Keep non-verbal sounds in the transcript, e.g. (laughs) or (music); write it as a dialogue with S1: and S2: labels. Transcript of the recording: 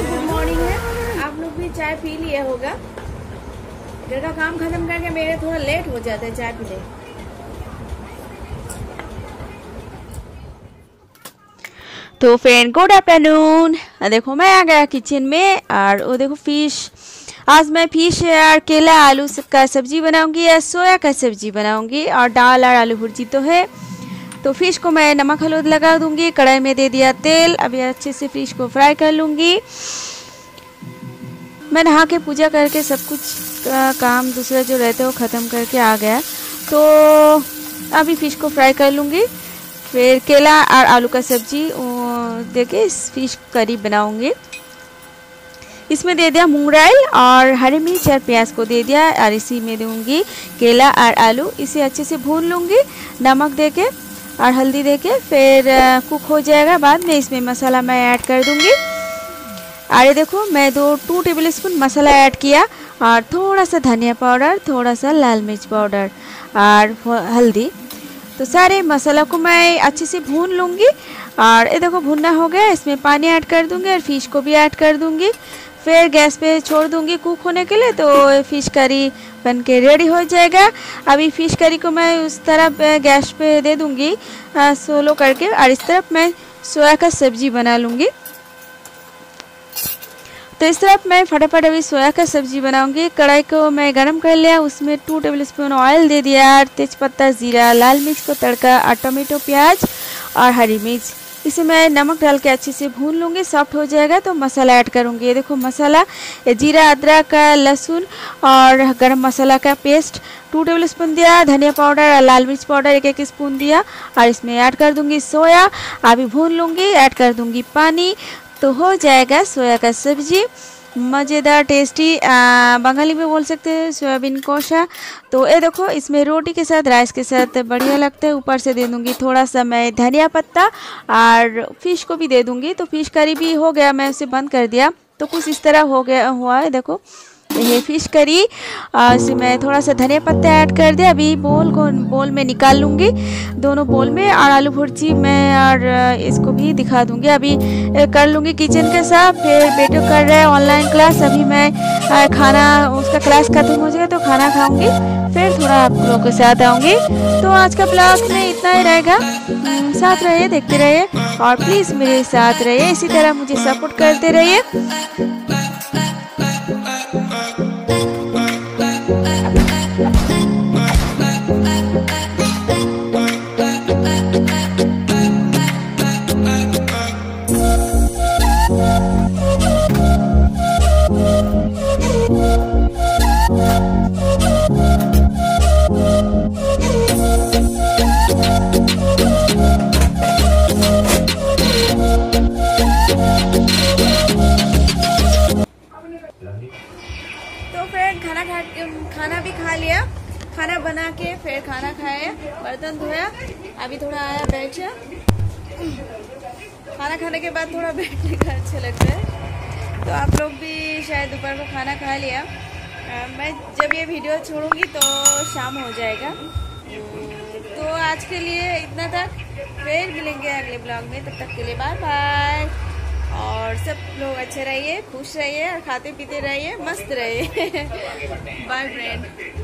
S1: good morning है। आप लोग भी चाय पी लिए होगा। घर का काम खत्म करके मेरे थोड़ा लेट हो जाता है चाय पीने। तो फ्रेंड गुड आफ्टरनून देखो, मैं आ गया किचन में और वो देखो फ़िश आज मैं फ़िश और केला, आलू का सब्ज़ी बनाऊँगी, या सोया का सब्ज़ी बनाऊँगी और दाल और आलू भुर्जी तो है। तो फ़िश को मैं नमक हल्द लगा दूँगी, कढ़ाई में दे दिया तेल, अभी अच्छे से फ़िश को फ्राई कर लूँगी। मैं नहा के पूजा करके सब कुछ का काम दूसरा जो रहता है वो ख़त्म करके आ गया। तो अभी फ़िश को फ्राई कर लूँगी। फिर केला और आलू का सब्ज़ी देके इस फ़िश करी बनाऊँगी। इसमें दे दिया मूंग दाल और हरी मिर्च और प्याज को दे दिया और इसी में दूँगी केला और आलू। इसे अच्छे से भून लूँगी, नमक दे के और हल्दी दे के फिर कुक हो जाएगा। बाद में इसमें मसाला मैं ऐड कर दूँगी। और ये देखो, मैं दो टू टेबल स्पून मसाला ऐड किया। और थोड़ा सा धनिया पाउडर, थोड़ा सा लाल मिर्च पाउडर और हल्दी। तो सारे मसाला को मैं अच्छे से भून लूँगी। और ये देखो, भुनना हो गया। इसमें पानी ऐड कर दूँगी और फ़िश को भी ऐड कर दूँगी। फिर गैस पे छोड़ दूँगी कुक होने के लिए तो फ़िश करी बन के रेडी हो जाएगा। अभी फ़िश करी को मैं उस तरफ़ गैस पे दे दूँगी सोलो करके, और इस तरफ़ मैं सोया का सब्ज़ी बना लूँगी। तो इस तरफ़ मैं फटाफट अभी सोया का सब्ज़ी बनाऊँगी। कढ़ाई को मैं गरम कर लिया, उसमें टू टेबल स्पून ऑयल दे दिया तेजपत्ता जीरा, लाल मिर्च को तड़का, और टमाटो प्याज और हरी मिर्च। इसे मैं नमक डाल के अच्छे से भून लूँगी सॉफ्ट हो जाएगा तो मसाला ऐड करूँगी। ये देखो मसाला जीरा, अदरक का लहसुन और गरम मसाला का पेस्ट टू टेबल स्पून दिया, धनिया पाउडर लाल मिर्च पाउडर एक एक स्पून दिया और इसमें ऐड कर दूँगी सोया। अभी भून लूँगी ऐड कर दूँगी पानी तो हो जाएगा सोया का सब्ज़ी। मज़ेदार टेस्टी बंगाली में बोल सकते हैं, सोयाबीन कोशा। तो ये देखो, इसमें रोटी के साथ राइस के साथ बढ़िया लगता है। ऊपर से दे दूँगी थोड़ा सा मैं धनिया पत्ता और फ़िश को भी दे दूँगी। तो फ़िश करी भी हो गया, मैं उसे बंद कर दिया। तो कुछ इस तरह हो गया, हुआ है, देखो। ये फ़िश करी और इसमें थोड़ा सा धनिया पत्ता ऐड कर दिया। अभी बोल को बोल में निकाल लूँगी। दोनों बोल में और आलू भुर्जी मैं और इसको भी दिखा दूँगी। अभी कर लूँगी किचन के साथ फिर बेटो कर रहे हैं ऑनलाइन क्लास अभी मैं खाना उसका क्लास खत्म हो जाएगा तो खाना खाऊँगी। फिर थोड़ा आप लोगों के साथ आऊँगी। तो आज का ब्लॉग में इतना ही रहेगा। हम्म, साथ रहिए देखते रहिए। और प्लीज़ मेरे साथ रहिए। इसी तरह मुझे सपोर्ट करते रहिए। तो बना के फिर खाना खाया बर्तन धोया, अभी थोड़ा आया बैठा। खाना खाने के बाद थोड़ा बैठने का अच्छा लगता है। तो आप लोग भी शायद दोपहर को खाना खा लिया। मैं जब ये वीडियो छोड़ूँगी तो शाम हो जाएगा। तो आज के लिए इतना तक फिर मिलेंगे अगले ब्लॉग में। तब तक के लिए बाय बाय। और सब लोग अच्छे रहिए, खुश रहिए और खाते पीते रहिए, मस्त रहिए। (laughs) Bye friend